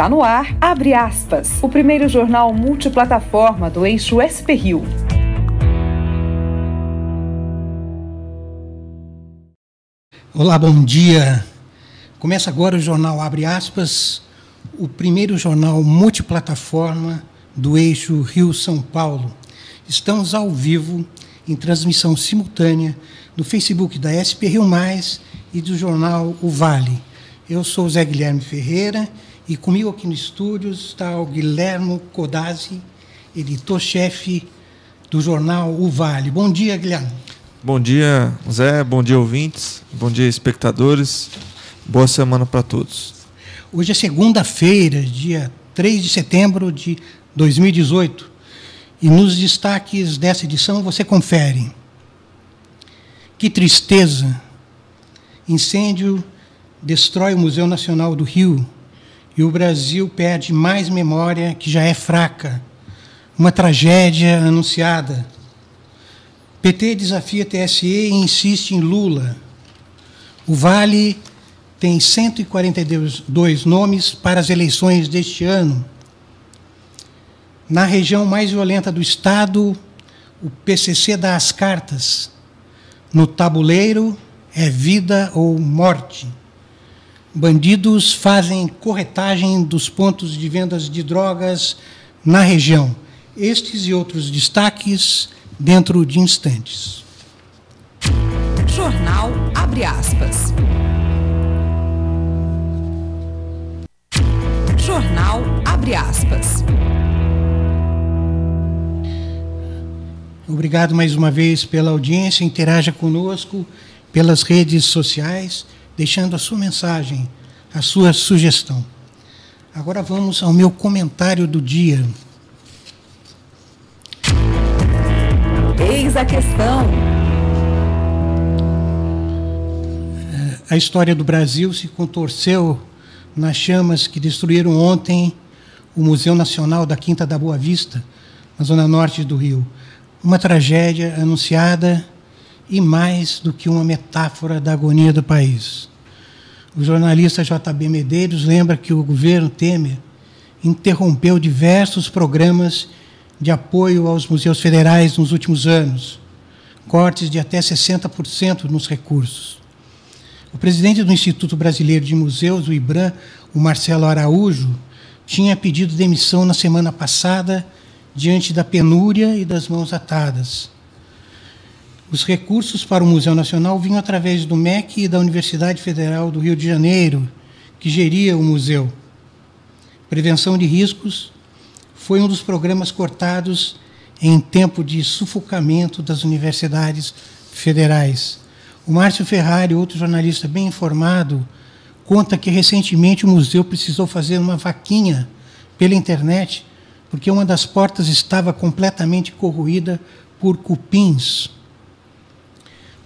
Está no ar, abre aspas, o primeiro jornal multiplataforma do eixo SP Rio. Olá, bom dia. Começa agora o jornal Abre aspas, o primeiro jornal multiplataforma do eixo Rio-São Paulo. Estamos ao vivo, em transmissão simultânea, no Facebook da SP Rio Mais e do jornal O Vale. Eu sou Zé Guilherme Ferreira e comigo aqui no estúdio está o Guilhermo Codazzi, editor-chefe do jornal O Vale. Bom dia, Guilherme. Bom dia, Zé. Bom dia, ouvintes. Bom dia, espectadores. Boa semana para todos. Hoje é segunda-feira, dia 3 de setembro de 2018. E nos destaques dessa edição você confere. Que tristeza! Incêndio destrói o Museu Nacional do Rio e o Brasil perde mais memória que já é fraca. Uma tragédia anunciada. PT desafia TSE e insiste em Lula. O Vale tem 142 nomes para as eleições deste ano. Na região mais violenta do Estado, o PCC dá as cartas. No tabuleiro é vida ou morte. Bandidos fazem corretagem dos pontos de vendas de drogas na região. Estes e outros destaques dentro de instantes. Jornal Abre aspas. Jornal Abre aspas. Obrigado mais uma vez pela audiência. Interaja conosco pelas redes sociais deixando a sua mensagem, a sua sugestão. Agora vamos ao meu comentário do dia. Eis a questão. A história do Brasil se contorceu nas chamas que destruíram ontem o Museu Nacional da Quinta da Boa Vista, na zona norte do Rio. Uma tragédia anunciada e mais do que uma metáfora da agonia do país. O jornalista JB Medeiros lembra que o governo Temer interrompeu diversos programas de apoio aos museus federais nos últimos anos, cortes de até 60% nos recursos. O presidente do Instituto Brasileiro de Museus, o IBRAM, o Marcelo Araújo, tinha pedido demissão na semana passada diante da penúria e das mãos atadas. Os recursos para o Museu Nacional vinham através do MEC e da Universidade Federal do Rio de Janeiro, que geria o museu. Prevenção de riscos foi um dos programas cortados em tempo de sufocamento das universidades federais. O Márcio Ferrari, outro jornalista bem informado, conta que recentemente o museu precisou fazer uma vaquinha pela internet porque uma das portas estava completamente corroída por cupins.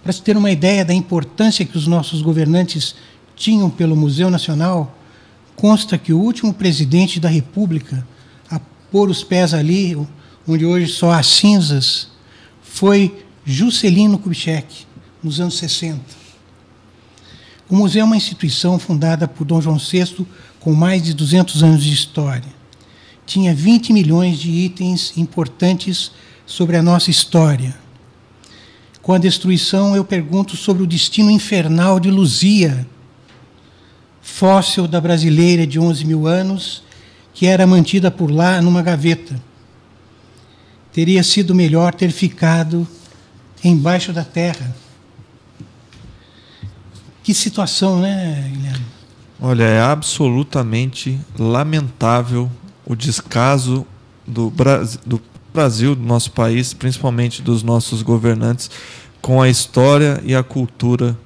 Para se ter uma ideia da importância que os nossos governantes tinham pelo Museu Nacional, consta que o último presidente da República a pôr os pés ali, onde hoje só há cinzas, foi Juscelino Kubitschek, nos anos 60. O museu é uma instituição fundada por Dom João VI com mais de 200 anos de história. Tinha 20 milhões de itens importantes sobre a nossa história com a destruição, eu pergunto sobre o destino infernal de Luzia, fóssil da brasileira de 11 mil anos, que era mantida por lá numa gaveta. Teria sido melhor ter ficado embaixo da terra. Que situação, né, Guilherme? Olha, é absolutamente lamentável o descaso do, do Brasil, do nosso país, principalmente dos nossos governantes, com a história e a cultura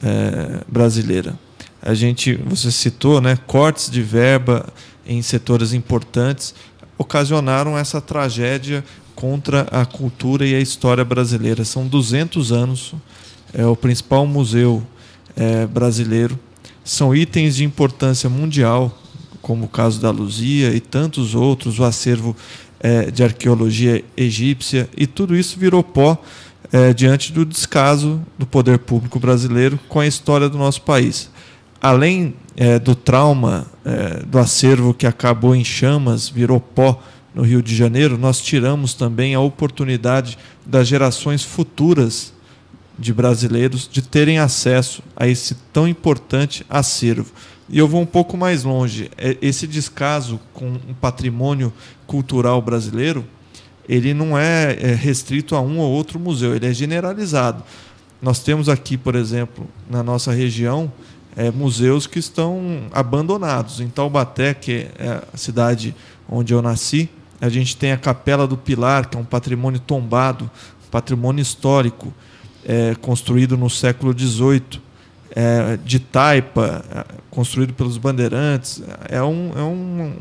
é, brasileira. A gente, você citou, né, cortes de verba em setores importantes ocasionaram essa tragédia contra a cultura e a história brasileira. São 200 anos, é o principal museu é, brasileiro. São itens de importância mundial, como o caso da Luzia e tantos outros, o acervo é, de arqueologia egípcia, e tudo isso virou pó é, diante do descaso do poder público brasileiro com a história do nosso país. além é, do trauma é, do acervo que acabou em chamas, virou pó no Rio de Janeiro, nós tiramos também a oportunidade das gerações futuras de brasileiros de terem acesso a esse tão importante acervo. E eu vou um pouco mais longe. É, esse descaso com o patrimônio cultural brasileiro, ele não é, é restrito a um ou outro museu, ele é generalizado. Nós temos aqui, por exemplo, na nossa região, é, museus que estão abandonados. Em Taubaté, que é a cidade onde eu nasci, a gente tem a Capela do Pilar, que é um patrimônio tombado, patrimônio histórico, é, construído no século XVIII, é, de taipa, é, construído pelos bandeirantes. É um, é um,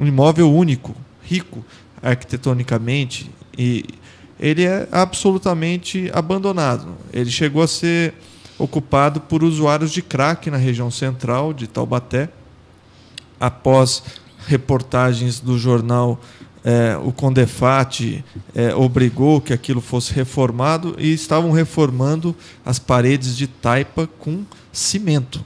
um imóvel único, rico arquitetonicamente, e ele é absolutamente abandonado. Ele chegou a ser ocupado por usuários de crack na região central de Taubaté. Após reportagens do jornal é, o Condefat é, obrigou que aquilo fosse reformado e estavam reformando as paredes de taipa com cimento.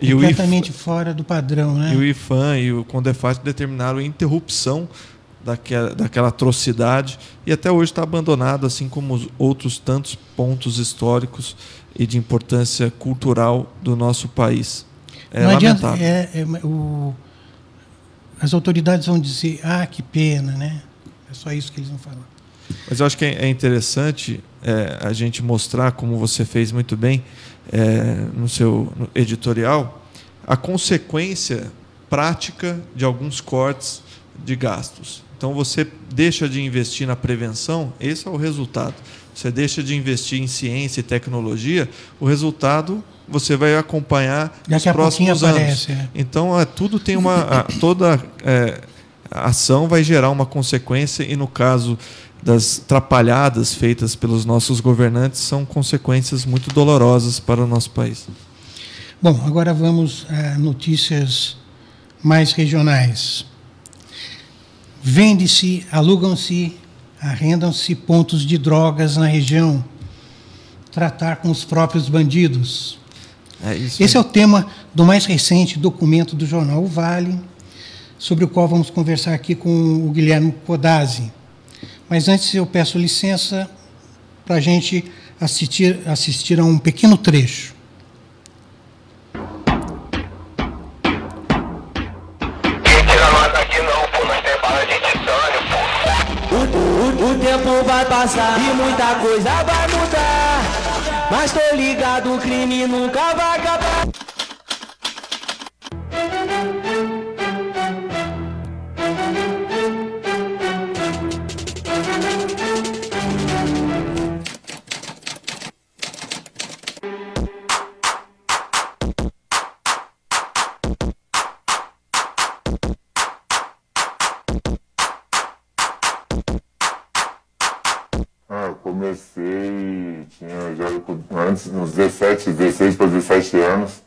E Completamente IFAM, fora do padrão, né? E o IFAM e o Condefat determinaram interrupção daquela, daquela atrocidade e até hoje está abandonado, assim como os outros tantos pontos históricos e de importância cultural do nosso país. É Não lamentável. Adianta, é, é, o, as autoridades vão dizer, ah, que pena, né? É só isso que eles vão falar. Mas eu acho que é interessante é, a gente mostrar, como você fez muito bem é, no seu editorial, a consequência prática de alguns cortes de gastos. Então você deixa de investir na prevenção, esse é o resultado. Você deixa de investir em ciência e tecnologia, o resultado você vai acompanhar Daqui nos próximos anos. Aparece, é. Então é, tudo tem uma a, toda é, ação vai gerar uma consequência e no caso das trapalhadas feitas pelos nossos governantes são consequências muito dolorosas para o nosso país. Bom, agora vamos a notícias mais regionais. Vende-se, alugam-se, arrendam-se pontos de drogas na região. Tratar com os próprios bandidos. É Esse é o tema do mais recente documento do jornal O Vale, sobre o qual vamos conversar aqui com o Guilherme Podazzi. Mas antes eu peço licença para a gente assistir, assistir a um pequeno trecho. O tempo vai passar e muita coisa vai mudar. Mas tô ligado, o crime nunca vai acabar. Tinha já antes, uns 17, 16 para 17 anos.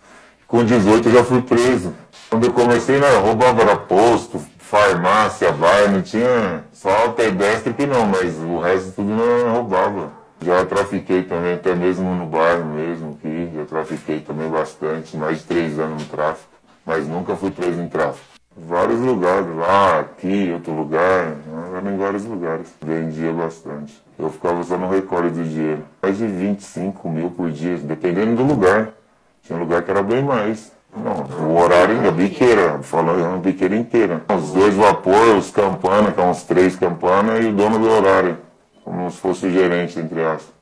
Com 18 eu já fui preso. Quando eu comecei, né, roubava era posto, farmácia, bar, não tinha só pedestre que não, mas o resto tudo não roubava. Já trafiquei também, até mesmo no bairro mesmo, que já trafiquei também bastante, mais de três anos no tráfico, mas nunca fui preso em tráfico. Vários lugares, lá, aqui, outro lugar, era em vários lugares. Vendia bastante. Eu ficava só no recorde do dinheiro. Mais de 25 mil por dia, dependendo do lugar. Tinha lugar que era bem mais. Não, o horário ainda, biqueira, falando uma biqueira inteira. Os dois vapor, os campana, que é uns três campana, e o dono do horário. Como se fosse o gerente, entre aspas.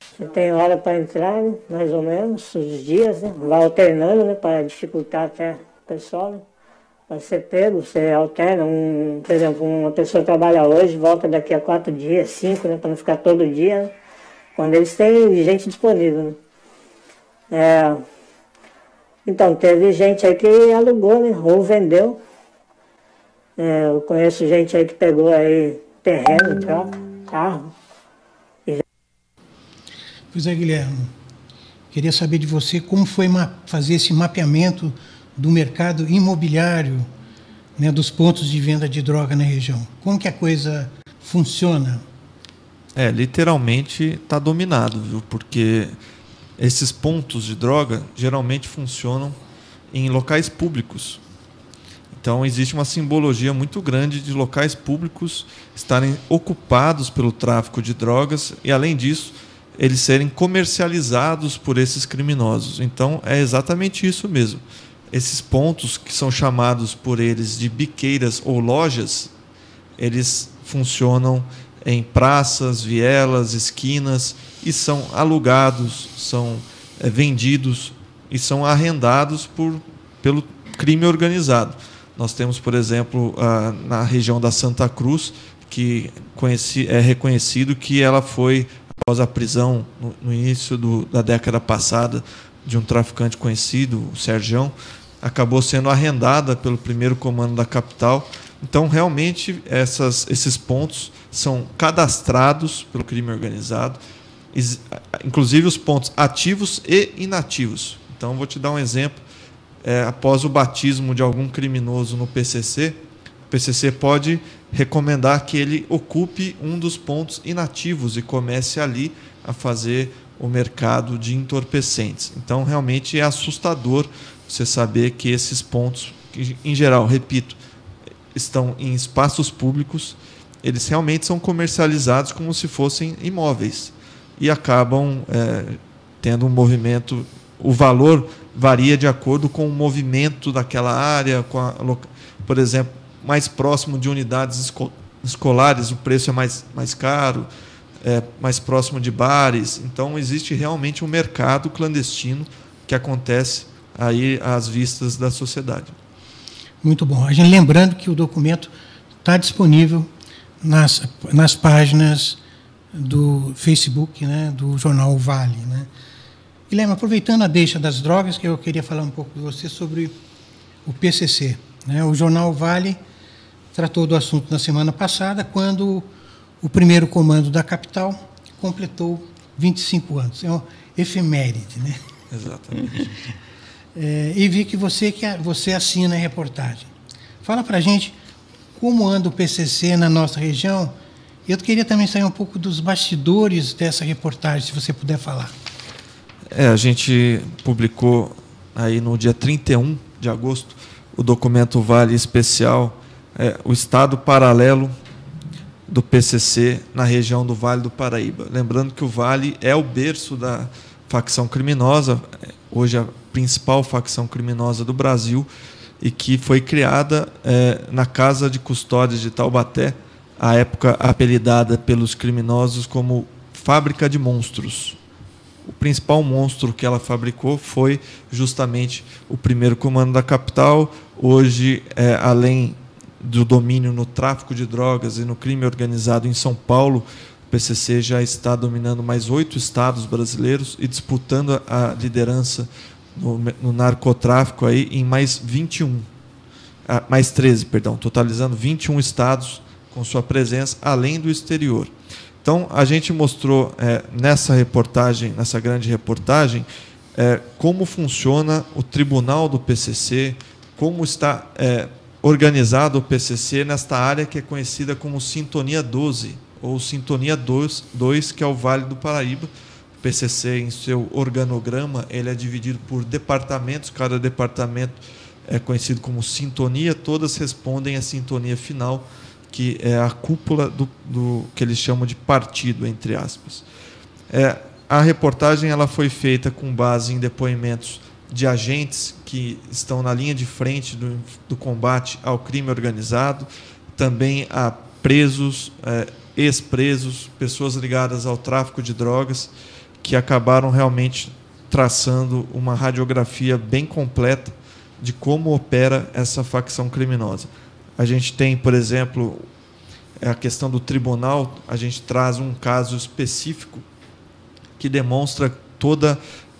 Você tem hora para entrar, né? mais ou menos, os dias, né? Vai alternando, né? Para dificultar até o pessoal, né? Ser pego, você alterna. Um, por exemplo, uma pessoa trabalha hoje, volta daqui a quatro dias, cinco, né? Para não ficar todo dia, né? Quando eles têm gente disponível, né? É, então, teve gente aí que alugou, né? Ou vendeu. É, eu conheço gente aí que pegou aí terreno, troca, carro. Pois é, Guilherme. Queria saber de você como foi fazer esse mapeamento do mercado imobiliário, né, dos pontos de venda de droga na região. Como que a coisa funciona? É, literalmente está dominado, viu? Porque esses pontos de droga geralmente funcionam em locais públicos. Então existe uma simbologia muito grande de locais públicos estarem ocupados pelo tráfico de drogas e além disso eles serem comercializados por esses criminosos. Então é exatamente isso mesmo. Esses pontos que são chamados por eles de biqueiras ou lojas, eles funcionam em praças, vielas, esquinas e são alugados, são é, vendidos e são arrendados por, pelo crime organizado. Nós temos, por exemplo, na região da Santa Cruz, que conheci, é reconhecido que ela foi, após a prisão, no, no início do, da década passada, de um traficante conhecido, o Sergião, acabou sendo arrendada pelo primeiro comando da capital. Então, realmente, essas, esses pontos são cadastrados pelo crime organizado, inclusive os pontos ativos e inativos. Então, vou te dar um exemplo é, após o batismo de algum criminoso no PCC, o PCC pode recomendar que ele ocupe um dos pontos inativos e comece ali a fazer o mercado de entorpecentes. Então, realmente é assustador você saber que esses pontos, que, em geral, repito, estão em espaços públicos, eles realmente são comercializados como se fossem imóveis e acabam é, tendo um movimento, o valor varia de acordo com o movimento daquela área, com a, por exemplo, mais próximo de unidades esco escolares, o preço é mais, mais caro, é, mais próximo de bares. Então, existe realmente um mercado clandestino que acontece aí às vistas da sociedade. Muito bom. A gente lembrando que o documento está disponível nas, nas páginas do Facebook, né, do jornal Vale, né? Guilherme, aproveitando a deixa das drogas, que eu queria falar um pouco com você sobre o PCC. Né? O jornal Vale tratou do assunto na semana passada, quando o primeiro comando da capital completou 25 anos. É uma efeméride, né? Exatamente. É, e vi que você, que você assina a reportagem. Fala para a gente como anda o PCC na nossa região. Eu queria também sair um pouco dos bastidores dessa reportagem, se você puder falar. É, a gente publicou aí no dia 31 de agosto o documento Vale Especial, é, o Estado Paralelo do PCC na região do Vale do Paraíba. Lembrando que o Vale é o berço da facção criminosa, é, hoje a principal facção criminosa do Brasil, e que foi criada é, na Casa de Custódias de Taubaté, à época apelidada pelos criminosos como Fábrica de Monstros o principal monstro que ela fabricou foi justamente o primeiro comando da capital. Hoje, é, além do domínio no tráfico de drogas e no crime organizado em São Paulo, o PCC já está dominando mais oito estados brasileiros e disputando a liderança no, no narcotráfico aí em mais 21, ah, mais 13, perdão, totalizando 21 estados com sua presença além do exterior. Então, a gente mostrou é, nessa reportagem, nessa grande reportagem, é, como funciona o tribunal do PCC, como está é, organizado o PCC nesta área que é conhecida como Sintonia 12, ou Sintonia 2, 2 que é o Vale do Paraíba. O PCC, em seu organograma, ele é dividido por departamentos, cada departamento é conhecido como sintonia, todas respondem à sintonia final que é a cúpula do, do que eles chamam de partido, entre aspas. É, a reportagem ela foi feita com base em depoimentos de agentes que estão na linha de frente do, do combate ao crime organizado, também a presos, é, ex-presos, pessoas ligadas ao tráfico de drogas, que acabaram realmente traçando uma radiografia bem completa de como opera essa facção criminosa. A gente tem, por exemplo, a questão do tribunal, a gente traz um caso específico que demonstra toda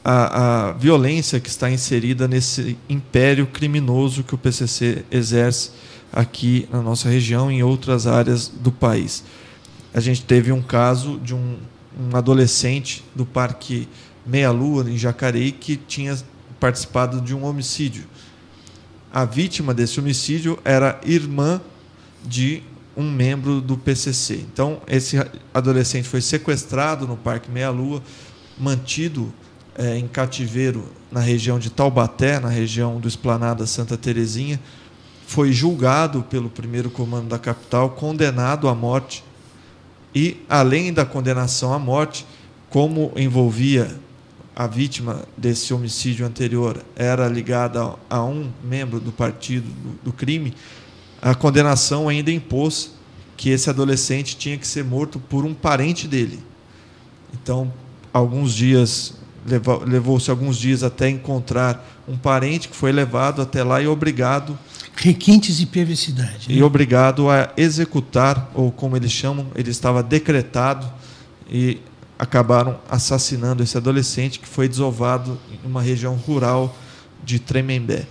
a, a, violência que está inserida nesse império criminoso que o PCC exerce aqui na nossa região e em outras áreas do país. A gente teve um caso de um, um adolescente do Parque Meia Lua, em Jacareí, que tinha participado de um homicídio a vítima desse homicídio era irmã de um membro do PCC. Então, esse adolescente foi sequestrado no Parque Meia Lua, mantido é, em cativeiro na região de Taubaté, na região do Esplanada Santa Terezinha, foi julgado pelo primeiro comando da capital, condenado à morte. E, além da condenação à morte, como envolvia a vítima desse homicídio anterior era ligada a um membro do partido do, do crime, a condenação ainda impôs que esse adolescente tinha que ser morto por um parente dele. Então, alguns dias levou-se alguns dias até encontrar um parente que foi levado até lá e obrigado requintes e perversidade. Né? E obrigado a executar ou como eles chamam, ele estava decretado e acabaram assassinando esse adolescente que foi desovado em uma região rural de Tremembé.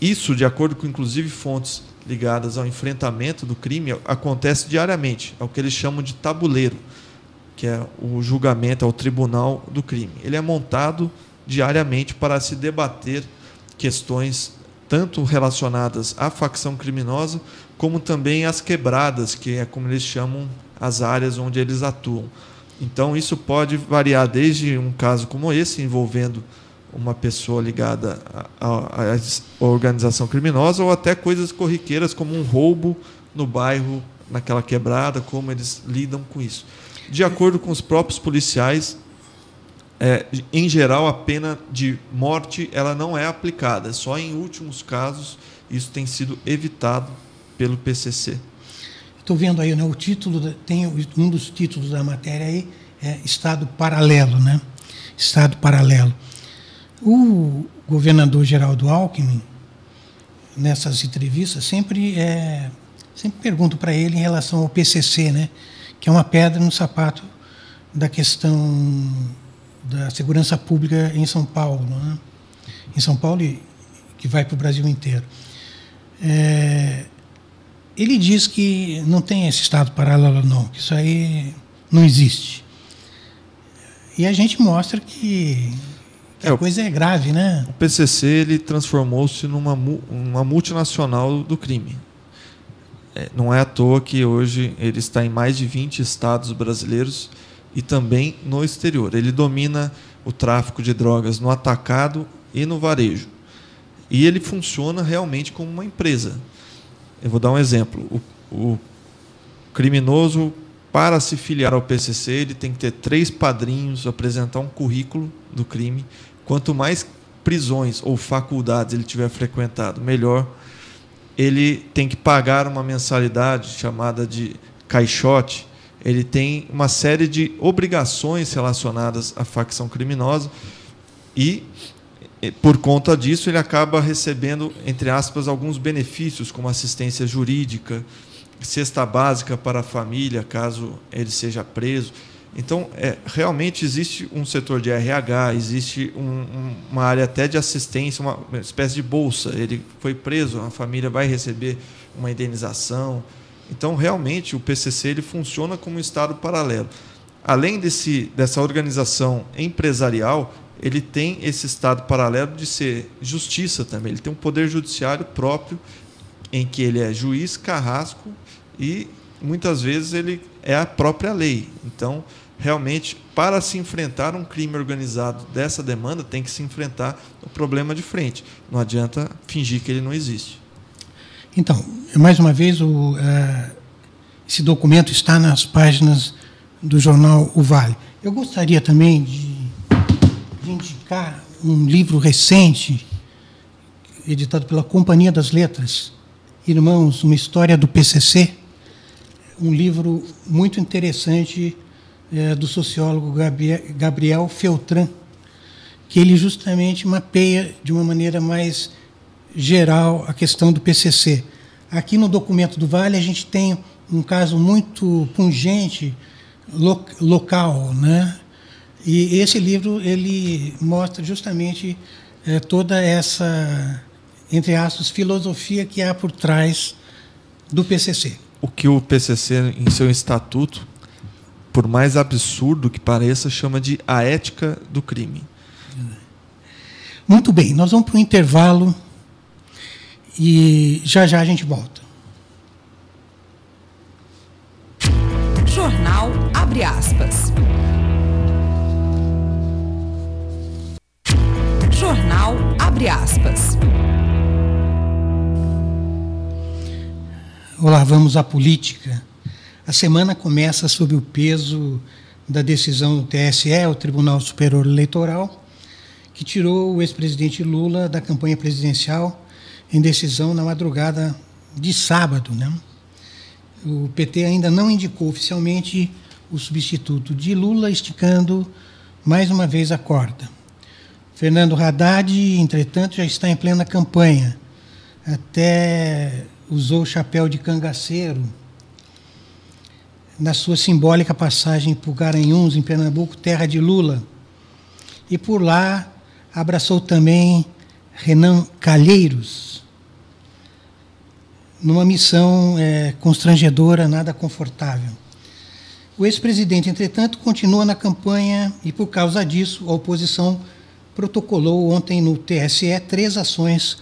Isso, de acordo com inclusive fontes ligadas ao enfrentamento do crime, acontece diariamente, é o que eles chamam de tabuleiro, que é o julgamento, é o tribunal do crime. Ele é montado diariamente para se debater questões tanto relacionadas à facção criminosa, como também às quebradas, que é como eles chamam as áreas onde eles atuam. Então, isso pode variar desde um caso como esse, envolvendo uma pessoa ligada à, organização criminosa, ou até coisas corriqueiras, como um roubo no bairro, naquela quebrada, como eles lidam com isso. De acordo com os próprios policiais, é, em geral, a pena de morte ela não é aplicada, só em últimos casos isso tem sido evitado pelo PCC. Estou vendo aí, né, o título, tem um dos títulos da matéria aí, é Estado Paralelo, né? Estado Paralelo. O governador Geraldo Alckmin, nessas entrevistas, sempre, é, sempre pergunto para ele em relação ao PCC, né? Que é uma pedra no sapato da questão da segurança pública em São Paulo, né? Em São Paulo e que vai para o Brasil inteiro. É, ele diz que não tem esse estado paralelo, não, que isso aí não existe. E a gente mostra que, que é, a coisa é grave, né? O PCC ele transformou-se numa uma multinacional do crime. É, não é à toa que hoje ele está em mais de 20 estados brasileiros e também no exterior. Ele domina o tráfico de drogas no atacado e no varejo. E ele funciona realmente como uma empresa. Eu vou dar um exemplo. O, o criminoso, para se filiar ao PCC, ele tem que ter três padrinhos, apresentar um currículo do crime. Quanto mais prisões ou faculdades ele tiver frequentado, melhor. Ele tem que pagar uma mensalidade chamada de caixote. Ele tem uma série de obrigações relacionadas à facção criminosa e por conta disso, ele acaba recebendo, entre aspas, alguns benefícios, como assistência jurídica, cesta básica para a família, caso ele seja preso. Então, é, realmente existe um setor de RH, existe um, um, uma área até de assistência, uma, espécie de bolsa. Ele foi preso, a família vai receber uma indenização. Então, realmente, o PCC ele funciona como um Estado paralelo. Além desse, dessa organização empresarial, ele tem esse estado paralelo de ser justiça também. Ele tem um poder judiciário próprio, em que ele é juiz, carrasco e muitas vezes ele é a própria lei. Então, realmente, para se enfrentar um crime organizado dessa demanda, tem que se enfrentar o problema de frente. Não adianta fingir que ele não existe. Então, mais uma vez, o, uh, esse documento está nas páginas do jornal O Vale. Eu gostaria também de de indicar um livro recente, editado pela Companhia das Letras, Irmãos, uma história do PCC, um livro muito interessante é, do sociólogo Gabriel Feltran, que ele justamente mapeia de uma maneira mais geral a questão do PCC. Aqui no documento do Vale a gente tem um caso muito pungente local, né? E esse livro ele mostra justamente é, toda essa, entre aspas, filosofia que há por trás do PCC. O que o PCC, em seu estatuto, por mais absurdo que pareça, chama de a ética do crime. Muito bem, nós vamos para o intervalo e já já a gente volta. Jornal Abre Aspas. Jornal Abre Aspas. Olá, vamos à política. A semana começa sob o peso da decisão do TSE, o Tribunal Superior Eleitoral, que tirou o ex-presidente Lula da campanha presidencial em decisão na madrugada de sábado. Né? O PT ainda não indicou oficialmente o substituto de Lula, esticando mais uma vez a corda. Fernando Haddad, entretanto, já está em plena campanha. Até usou o chapéu de cangaceiro na sua simbólica passagem por Garanhuns, em Pernambuco, terra de Lula. E por lá abraçou também Renan Calheiros, numa missão é, constrangedora, nada confortável. O ex-presidente, entretanto, continua na campanha e, por causa disso, a oposição protocolou ontem no TSE três ações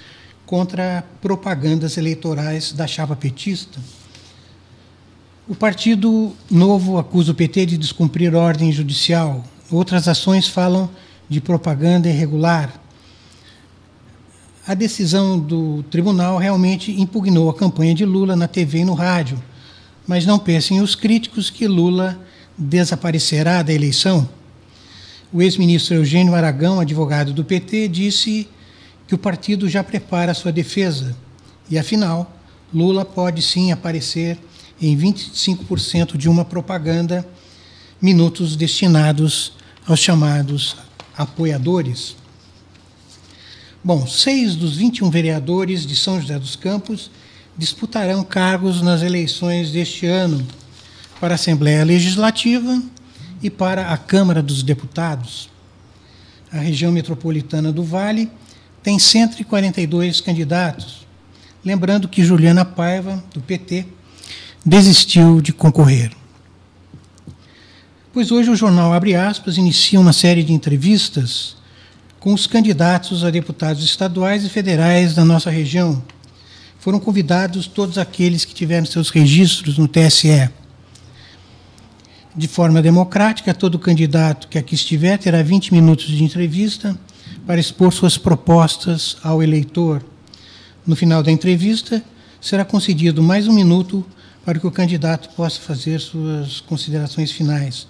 contra propagandas eleitorais da chapa petista. O Partido Novo acusa o PT de descumprir ordem judicial. Outras ações falam de propaganda irregular. A decisão do tribunal realmente impugnou a campanha de Lula na TV e no rádio. Mas não pensem os críticos que Lula desaparecerá da eleição. O ex-ministro Eugênio Aragão, advogado do PT, disse que o partido já prepara sua defesa e, afinal, Lula pode sim aparecer em 25% de uma propaganda, minutos destinados aos chamados apoiadores. Bom, seis dos 21 vereadores de São José dos Campos disputarão cargos nas eleições deste ano para a Assembleia Legislativa e para a Câmara dos Deputados. A região metropolitana do Vale tem 142 candidatos. Lembrando que Juliana Paiva, do PT, desistiu de concorrer. Pois hoje o jornal Abre Aspas inicia uma série de entrevistas com os candidatos a deputados estaduais e federais da nossa região. Foram convidados todos aqueles que tiveram seus registros no TSE. De forma democrática, todo candidato que aqui estiver terá 20 minutos de entrevista para expor suas propostas ao eleitor. No final da entrevista, será concedido mais um minuto para que o candidato possa fazer suas considerações finais.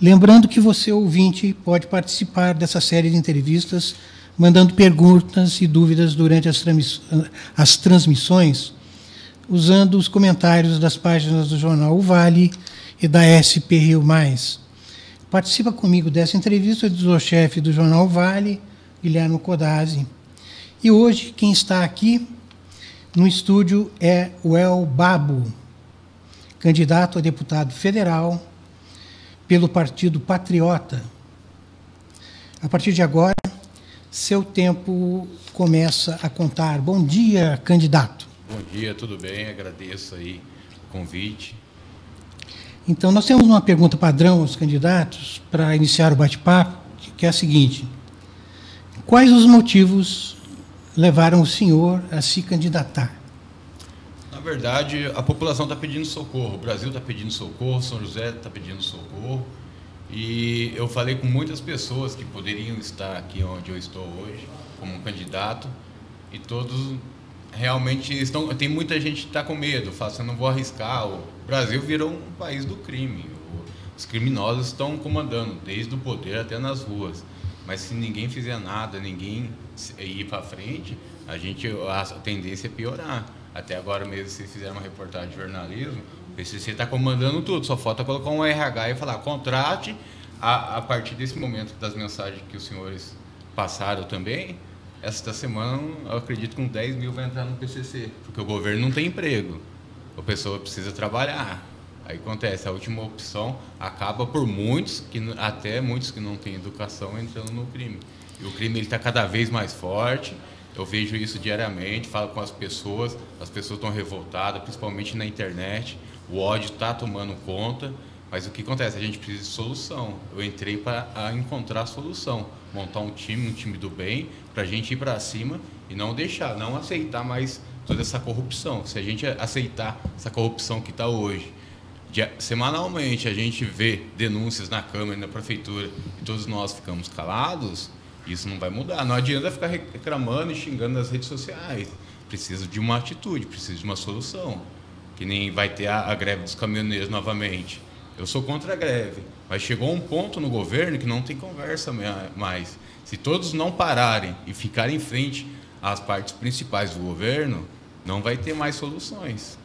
Lembrando que você, ouvinte, pode participar dessa série de entrevistas mandando perguntas e dúvidas durante as, transmissões, usando os comentários das páginas do jornal O Vale e da SP Rio Mais. Participa comigo dessa entrevista do chefe do jornal Vale, Guilherme Codazzi. E hoje quem está aqui no estúdio é o El Babo, candidato a deputado federal pelo Partido Patriota. A partir de agora, seu tempo começa a contar. Bom dia, candidato. Bom dia, tudo bem? Agradeço aí o convite. Então, nós temos uma pergunta padrão aos candidatos para iniciar o bate-papo, que é a seguinte: Quais os motivos levaram o senhor a se candidatar? Verdade, a população está pedindo socorro, o Brasil está pedindo socorro, São José está pedindo socorro. E eu falei com muitas pessoas que poderiam estar aqui onde eu estou hoje, como candidato, e todos realmente estão. Tem muita gente que está com medo, fala assim, não vou arriscar. O Brasil virou um país do crime. Os criminosos estão comandando, desde o poder até nas ruas. Mas se ninguém fizer nada, ninguém ir para frente, a gente a tendência é piorar. Até agora mesmo, se fizeram uma reportagem de jornalismo, o PCC está comandando tudo, só falta colocar um RH e falar, contrate, a, a partir desse momento das mensagens que os senhores passaram também, esta semana eu acredito que com 10 mil vai entrar no PCC, porque o governo não tem emprego, a pessoa precisa trabalhar. Aí acontece, a última opção acaba por muitos, que até muitos que não têm educação, entrando no crime. E o crime está cada vez mais forte. Eu vejo isso diariamente, falo com as pessoas, as pessoas estão revoltadas, principalmente na internet. O ódio está tomando conta. Mas o que acontece? A gente precisa de solução. Eu entrei para encontrar solução, montar um time, um time do bem, para a gente ir para cima e não deixar, não aceitar mais toda essa corrupção. Se a gente aceitar essa corrupção que está hoje, semanalmente a gente vê denúncias na Câmara e na Prefeitura e todos nós ficamos calados, Isso não vai mudar. Não adianta ficar reclamando e xingando nas redes sociais. Precisa de uma atitude, precisa de uma solução. Que nem vai ter a, a greve dos caminhoneiros novamente. Eu sou contra a greve, mas chegou um ponto no governo que não tem conversa mais. Se todos não pararem e ficarem em frente às partes principais do governo, não vai ter mais soluções.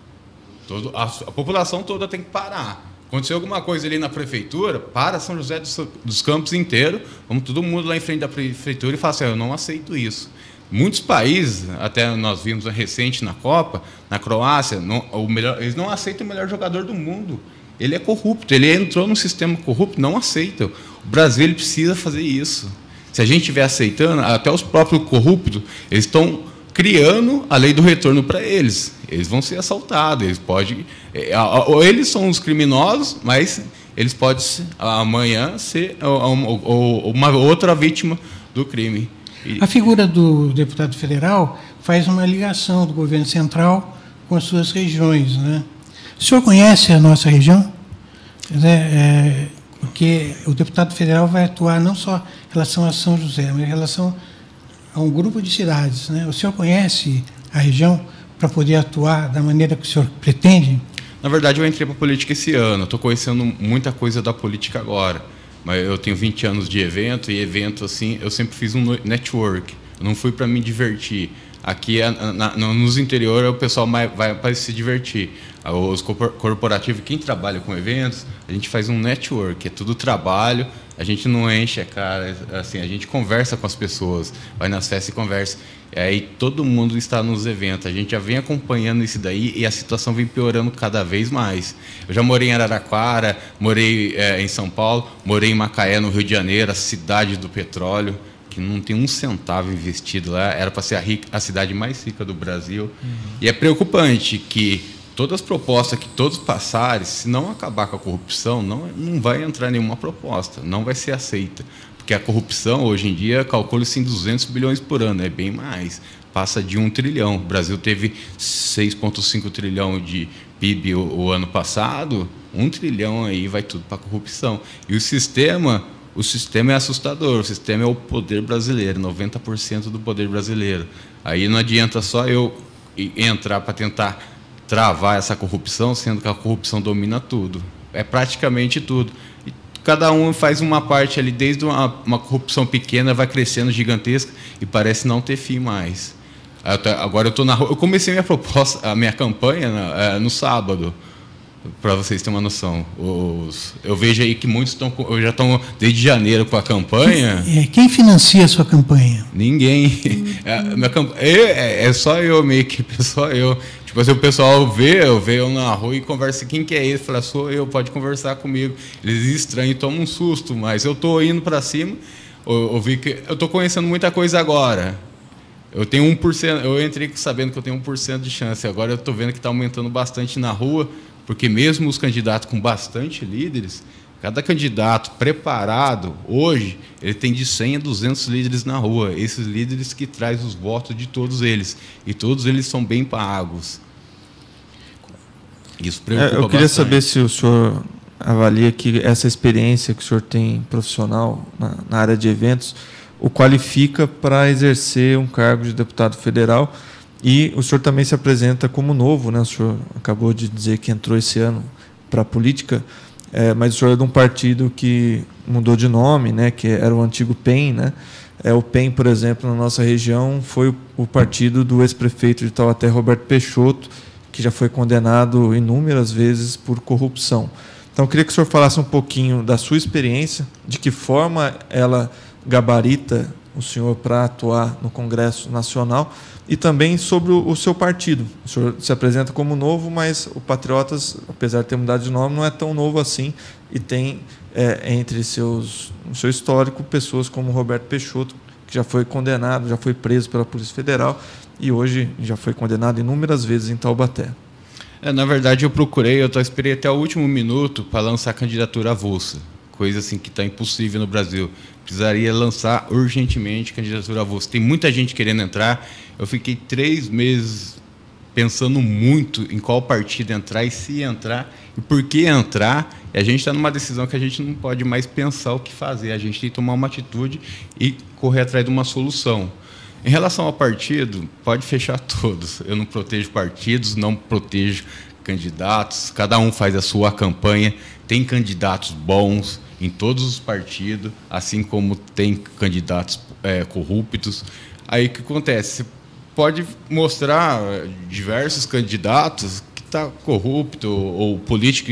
Todo, a, a população toda tem que parar. Aconteceu alguma coisa ali na prefeitura, para São José dos, dos Campos inteiro, vamos todo mundo lá em frente da prefeitura e falar assim, eu não aceito isso. Muitos países, até nós vimos recente na Copa, na Croácia, não, o melhor, eles não aceitam o melhor jogador do mundo. Ele é corrupto, ele entrou num sistema corrupto, não aceita. O Brasil precisa fazer isso. Se a gente estiver aceitando, até os próprios corruptos, eles estão criando a lei do retorno para eles. Eles vão ser assaltados, eles podem. É, ou eles são os criminosos, mas eles podem amanhã ser uma outra vítima do crime. A figura do deputado federal faz uma ligação do governo central com as suas regiões. Né? O senhor conhece a nossa região? É, porque o deputado federal vai atuar não só em relação a São José, mas em relação a um grupo de cidades. Né? O senhor conhece a região para poder atuar da maneira que o senhor pretende? Na verdade, eu entrei para a política esse ano. Estou conhecendo muita coisa da política agora. Mas eu tenho 20 anos de evento e evento assim, eu sempre fiz um network. Eu não fui para me divertir. Aqui na, nos interiores o pessoal vai para se divertir. Os corporativos, quem trabalha com eventos, a gente faz um network, é tudo trabalho, a gente não enche a cara, assim, a gente conversa com as pessoas, vai nas festas e conversa. E aí todo mundo está nos eventos. A gente já vem acompanhando isso daí e a situação vem piorando cada vez mais. Eu já morei em Araraquara, morei é, em São Paulo, morei em Macaé, no Rio de Janeiro, a cidade do petróleo que não tem um centavo investido lá, era para ser a, rica, a, cidade mais rica do Brasil. Uhum. E é preocupante que todas as propostas que todos passarem, se não acabar com a corrupção, não, não vai entrar nenhuma proposta, não vai ser aceita. Porque a corrupção, hoje em dia, calcula-se em 200 bilhões por ano, é bem mais. Passa de um trilhão. O Brasil teve 6,5 trilhão de PIB o, o ano passado, um trilhão aí vai tudo para a corrupção. E o sistema o sistema é assustador, o sistema é o poder brasileiro, 90% do poder brasileiro. Aí não adianta só eu entrar para tentar travar essa corrupção, sendo que a corrupção domina tudo. É praticamente tudo. E cada um faz uma parte ali, desde uma, uma corrupção pequena, vai crescendo gigantesca e parece não ter fim mais. Agora eu estou na. Eu comecei minha proposta, a minha campanha eh, no sábado para vocês terem uma noção. Os, eu vejo aí que muitos estão, já estão desde janeiro com a campanha. É, quem financia a sua campanha? Ninguém. É, minha é, é, é, só eu, meio que só eu. Tipo assim, o pessoal vê, eu vejo na rua e conversa, quem que é ele? Fala, sou eu, pode conversar comigo. Eles estranham e tomam um susto, mas eu estou indo para cima, eu, eu vi que eu estou conhecendo muita coisa agora. Eu tenho 1%, eu entrei sabendo que eu tenho 1% de chance. Agora eu estou vendo que está aumentando bastante na rua. Porque mesmo os candidatos com bastante líderes, cada candidato preparado hoje, ele tem de 100 a 200 líderes na rua. Esses líderes que traz os votos de todos eles. E todos eles são bem pagos. Isso preocupa é, Eu queria bastante. saber se o senhor avalia que essa experiência que o senhor tem profissional na, na área de eventos o qualifica para exercer um cargo de deputado federal e o senhor também se apresenta como novo, né? O senhor acabou de dizer que entrou esse ano para a política, é, mas o senhor é de um partido que mudou de nome, né? Que era o antigo PEN, né? É, o PEN, por exemplo, na nossa região, foi o, partido do ex-prefeito de Taubaté, Roberto Peixoto, que já foi condenado inúmeras vezes por corrupção. Então, eu queria que o senhor falasse um pouquinho da sua experiência, de que forma ela gabarita o senhor para atuar no Congresso Nacional e também sobre o, seu partido. O senhor se apresenta como novo, mas o Patriotas, apesar de ter mudado de nome, não é tão novo assim e tem é, entre seus no seu histórico pessoas como Roberto Peixoto, que já foi condenado, já foi preso pela Polícia Federal e hoje já foi condenado inúmeras vezes em Taubaté. É, na verdade, eu procurei, eu esperei até o último minuto para lançar a candidatura avulsa, coisa assim que está impossível no Brasil precisaria lançar urgentemente candidatura avulsa. Tem muita gente querendo entrar. Eu fiquei três meses pensando muito em qual partido entrar e se entrar e por que entrar. E a gente está numa decisão que a gente não pode mais pensar o que fazer. A gente tem que tomar uma atitude e correr atrás de uma solução. Em relação ao partido, pode fechar todos. Eu não protejo partidos, não protejo candidatos. Cada um faz a sua campanha. Tem candidatos bons em todos os partidos, assim como tem candidatos é, corruptos. Aí o que acontece? Você pode mostrar diversos candidatos que está corrupto ou político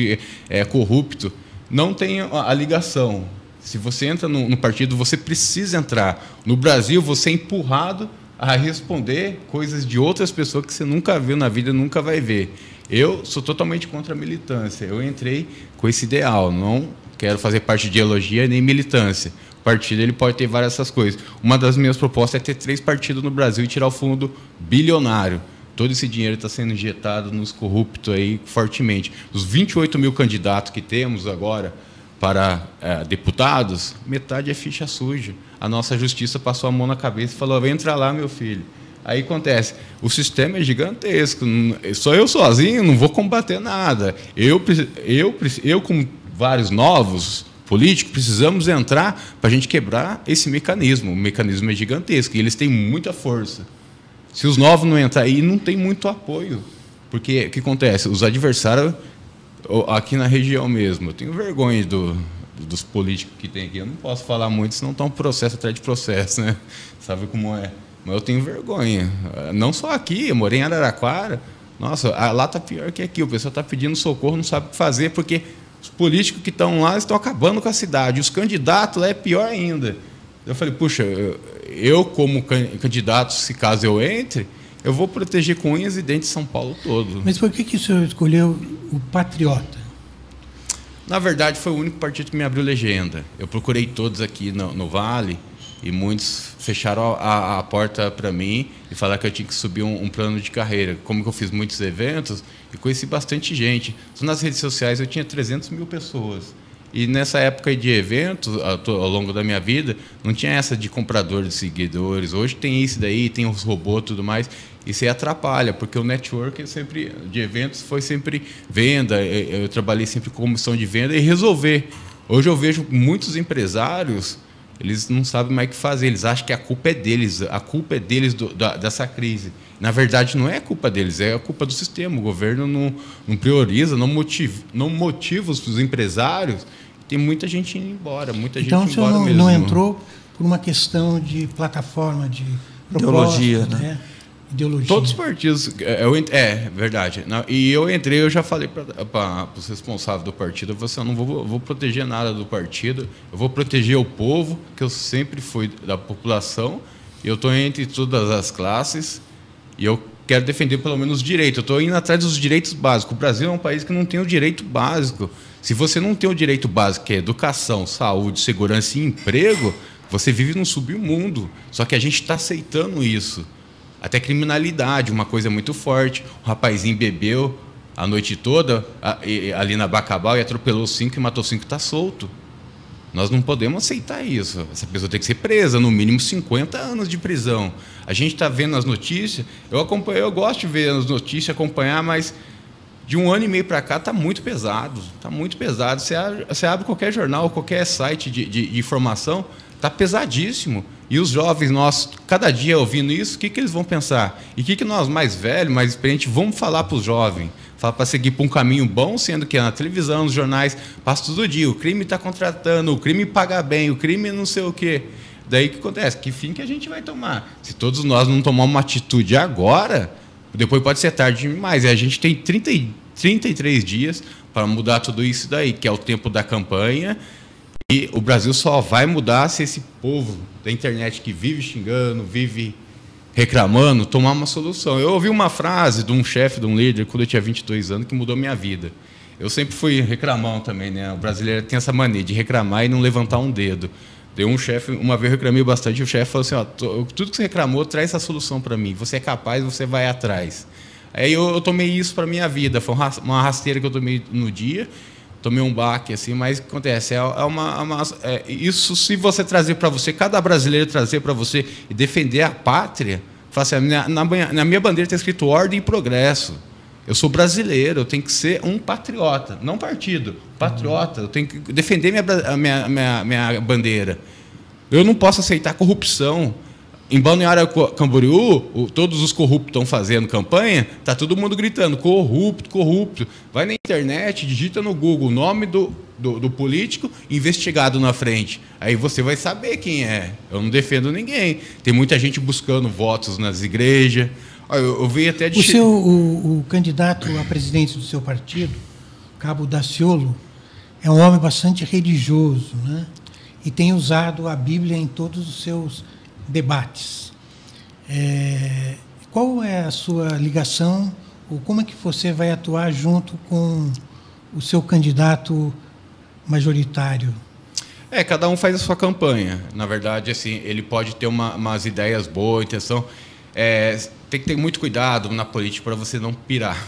é corrupto. Não tem a ligação. Se você entra no, no, partido, você precisa entrar. No Brasil, você é empurrado a responder coisas de outras pessoas que você nunca viu na vida, nunca vai ver. Eu sou totalmente contra a militância. Eu entrei com esse ideal. Não quero fazer parte de ideologia nem militância. O partido ele pode ter várias essas coisas. Uma das minhas propostas é ter três partidos no Brasil e tirar o fundo bilionário. Todo esse dinheiro está sendo injetado nos corruptos aí fortemente. Os 28 mil candidatos que temos agora, para é, deputados, metade é ficha suja. A nossa justiça passou a mão na cabeça e falou: entra lá, meu filho. Aí acontece, o sistema é gigantesco, só eu sozinho não vou combater nada. Eu, eu, eu com vários novos políticos, precisamos entrar para a gente quebrar esse mecanismo. O mecanismo é gigantesco e eles têm muita força. Se os novos não entrarem não tem muito apoio. Porque o que acontece? Os adversários aqui na região mesmo. Eu tenho vergonha do, dos políticos que tem aqui. Eu não posso falar muito, senão está um processo atrás de processo, né? Sabe como é? Mas eu tenho vergonha. Não só aqui, eu morei em Araraquara. Nossa, lá está pior que aqui. O pessoal está pedindo socorro, não sabe o que fazer, porque os políticos que estão lá estão acabando com a cidade. Os candidatos lá é pior ainda. Eu falei, puxa, eu como candidato, se caso eu entre, eu vou proteger com unhas e dentes São Paulo todo. Mas por que, que o senhor escolheu o Patriota? Na verdade, foi o único partido que me abriu legenda. Eu procurei todos aqui no, no Vale e muitos fecharam a, a porta para mim e falaram que eu tinha que subir um, um, plano de carreira. Como eu fiz muitos eventos e conheci bastante gente. Só nas redes sociais eu tinha 300 mil pessoas. E nessa época de eventos, ao longo da minha vida, não tinha essa de comprador de seguidores. Hoje tem isso daí, tem os robôs e tudo mais. Isso aí atrapalha, porque o network sempre, de eventos foi sempre venda. Eu trabalhei sempre com comissão de venda e resolver. Hoje eu vejo muitos empresários, eles não sabem mais o que fazer. Eles acham que a culpa é deles, a culpa é deles do, da, dessa crise. Na verdade, não é culpa deles, é a culpa do sistema. O governo não, não prioriza, não motiva, não motiva os empresários. Tem muita gente indo embora, muita então, gente embora não, mesmo. não entrou por uma questão de plataforma, de ideologia, né? né? Ideologia. Todos os partidos. É, eu, é verdade. E eu entrei, eu já falei para os responsáveis do partido: eu não vou, vou proteger nada do partido, eu vou proteger o povo, que eu sempre fui da população, eu estou entre todas as classes e eu quero defender pelo menos os direitos. Eu estou indo atrás dos direitos básicos. O Brasil é um país que não tem o direito básico. Se você não tem o direito básico, que é educação, saúde, segurança e emprego, você vive num submundo. Só que a gente está aceitando isso. Até criminalidade, uma coisa muito forte. O rapazinho bebeu a noite toda ali na Bacabal e atropelou cinco e matou cinco, está solto. Nós não podemos aceitar isso. Essa pessoa tem que ser presa, no mínimo 50 anos de prisão. A gente está vendo as notícias, eu acompanho, eu gosto de ver as notícias, acompanhar, mas de um ano e meio para cá está muito pesado. Está muito pesado. Você abre, você abre, qualquer jornal, qualquer site de, de, de informação, está pesadíssimo. E os jovens nossos, cada dia ouvindo isso, o que, que eles vão pensar? E o que, que nós, mais velhos, mais experientes, vamos falar para os jovens? Fala para seguir para um caminho bom, sendo que na televisão, nos jornais, passa todo dia. O crime está contratando, o crime paga bem, o crime não sei o quê. Daí o que acontece? Que fim que a gente vai tomar? Se todos nós não tomarmos uma atitude agora, depois pode ser tarde demais. E a gente tem 30, 33 dias para mudar tudo isso daí, que é o tempo da campanha. E o Brasil só vai mudar se esse povo da internet que vive xingando, vive reclamando, tomar uma solução. Eu ouvi uma frase de um chefe, de um líder, quando eu tinha 22 anos, que mudou minha vida. Eu sempre fui reclamão também, né? O brasileiro tem essa mania de reclamar e não levantar um dedo. Deu um chefe, uma vez eu reclamei bastante, o chefe falou assim: ó, tudo que você reclamou, traz essa solução para mim. Você é capaz, você vai atrás. Aí eu, eu tomei isso para minha vida. Foi uma rasteira que eu tomei no dia tomei um baque assim, mas acontece? É, é uma, é uma é, isso se você trazer para você, cada brasileiro trazer para você e defender a pátria, Fala assim, na, na, na minha bandeira está escrito ordem e progresso. Eu sou brasileiro, eu tenho que ser um patriota, não partido, patriota. Eu tenho que defender minha, minha, minha, minha bandeira. Eu não posso aceitar corrupção. Em Balneário Camboriú, todos os corruptos estão fazendo campanha, tá todo mundo gritando corrupto, corrupto. Vai na internet, digita no Google o nome do, do, do, político investigado na frente. Aí você vai saber quem é. Eu não defendo ninguém. Tem muita gente buscando votos nas igrejas. Eu, eu vi até de... O seu o, o candidato a presidente do seu partido, Cabo Daciolo, é um homem bastante religioso, né? E tem usado a Bíblia em todos os seus debates. É, qual é a sua ligação, ou como é que você vai atuar junto com o seu candidato majoritário? É, cada um faz a sua campanha. Na verdade, assim, ele pode ter uma, umas ideias boas, intenção. É, tem que ter muito cuidado na política para você não pirar.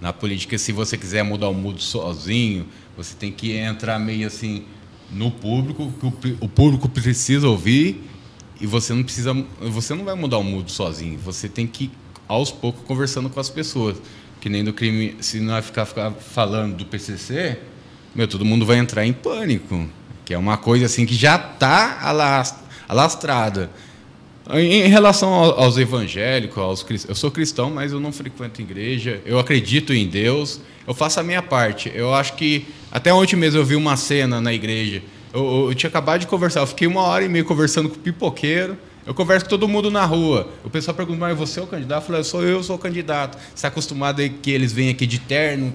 Na política, se você quiser mudar o mundo sozinho, você tem que entrar meio assim no público, que o, o público precisa ouvir e você não precisa, você não vai mudar o mundo sozinho. Você tem que aos poucos conversando com as pessoas. Que nem do crime, se não vai ficar, ficar falando do PCC, meu, todo mundo vai entrar em pânico, que é uma coisa assim que já está alastrada. Em relação aos evangélicos, aos eu sou cristão, mas eu não frequento igreja. Eu acredito em Deus. Eu faço a minha parte. Eu acho que até ontem mesmo eu vi uma cena na igreja eu, eu, tinha acabado de conversar, eu fiquei uma hora e meia conversando com o pipoqueiro. Eu converso com todo mundo na rua. O pessoal pergunta, mas você é o candidato? Eu falei, sou eu, sou o candidato. Você está acostumado aí que eles vêm aqui de terno,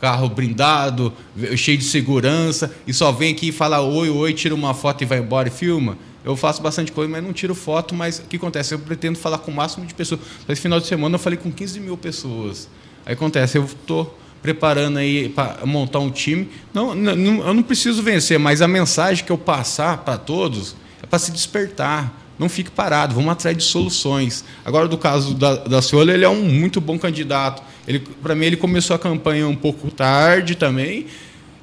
carro blindado, cheio de segurança, e só vem aqui e fala oi, oi, tira uma foto e vai embora e filma? Eu faço bastante coisa, mas não tiro foto. Mas o que acontece? Eu pretendo falar com o máximo de pessoas. Esse final de semana eu falei com 15 mil pessoas. Aí acontece, eu estou preparando aí para montar um time. Não, não, eu não preciso vencer, mas a mensagem que eu passar para todos é para se despertar. Não fique parado, vamos atrás de soluções. Agora, do caso da, da Ciola, ele é um muito bom candidato. Ele, para mim, ele começou a campanha um pouco tarde também.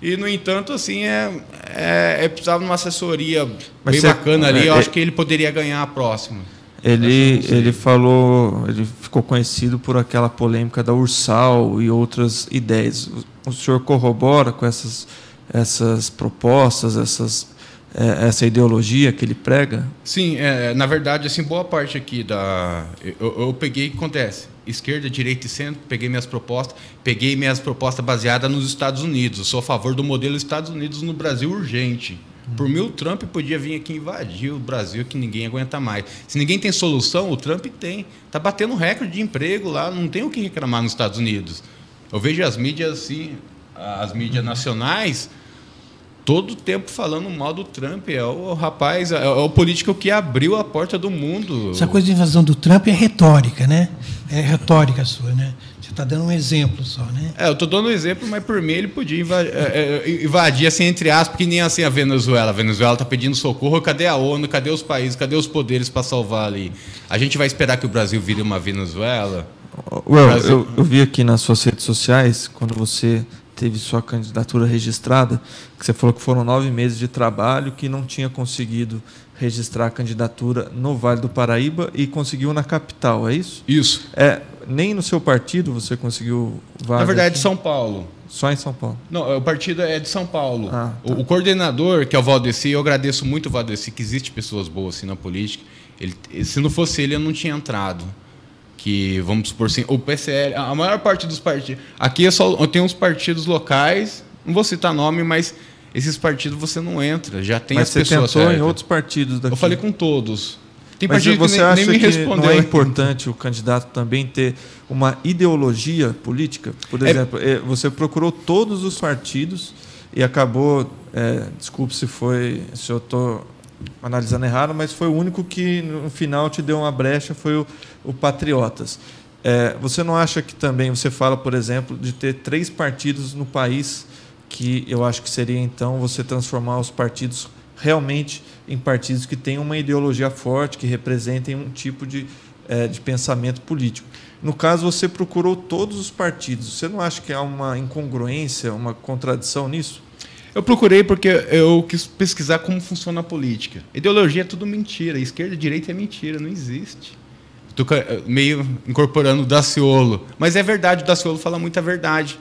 E, no entanto, assim, é, é, é precisava de uma assessoria Mas bem bacana ali. Eu é, acho que ele poderia ganhar a próxima. Ele, ele falou, ele ficou conhecido por aquela polêmica da Ursal e outras ideias. O senhor corrobora com essas, essas propostas, essas, é, essa ideologia que ele prega? Sim, é, na verdade, assim, boa parte aqui da. Eu, eu peguei o que acontece. Esquerda, direita e centro, peguei minhas propostas, peguei minhas propostas baseadas nos Estados Unidos. Eu sou a favor do modelo Estados Unidos no Brasil urgente. Por mim, o Trump podia vir aqui invadir o Brasil, que ninguém aguenta mais. Se ninguém tem solução, o Trump tem. Está batendo recorde de emprego lá, não tem o que reclamar nos Estados Unidos. Eu vejo as mídias assim, as mídias nacionais, todo o tempo falando mal do Trump. É o rapaz, é o político que abriu a porta do mundo. Essa coisa de invasão do Trump é retórica, né? É retórica sua, né? Está dando um exemplo só, né? É, eu estou dando um exemplo, mas por mim ele podia invadir, é, é, invadir assim, entre aspas, que nem assim a Venezuela. A Venezuela está pedindo socorro, cadê a ONU, cadê os países, cadê os poderes para salvar ali? A gente vai esperar que o Brasil vire uma Venezuela? Well, Brasil... eu, eu vi aqui nas suas redes sociais, quando você teve sua candidatura registrada, que você falou que foram nove meses de trabalho, que não tinha conseguido registrar a candidatura no Vale do Paraíba e conseguiu na capital, é isso? Isso. É, nem no seu partido você conseguiu vaga? Na verdade, aqui? São Paulo. Só em São Paulo? Não, o partido é de São Paulo. Ah, tá. o, o, coordenador, que é o Valdeci, eu agradeço muito o Valdeci, que existe pessoas boas assim na política. Ele, se não fosse ele, eu não tinha entrado. Que, vamos supor assim, o PCL, a maior parte dos partidos. Aqui eu só eu tenho uns partidos locais, não vou citar nome, mas esses partidos você não entra, já tem mas as pessoas. Você tentou em outros partidos daqui. Eu falei com todos. Tem Mas partido você que nem, acha nem me respondeu. Que não é importante o candidato também ter uma ideologia política? Por é- exemplo, é... você procurou todos os partidos e acabou, é, desculpe se foi, se eu estou analisando errado, mas foi o único que no final te deu uma brecha, foi o, o Patriotas. É, você não acha que também você fala, por exemplo, de ter três partidos no país que eu acho que seria então você transformar os partidos realmente em partidos que têm uma ideologia forte, que representem um tipo de, é, de pensamento político. No caso, você procurou todos os partidos. Você não acha que há uma incongruência, uma contradição nisso? Eu procurei porque eu quis pesquisar como funciona a política. Ideologia é tudo mentira. Esquerda e direita é mentira, não existe. Tô meio incorporando o Daciolo. Mas é verdade, o Daciolo fala muita verdade.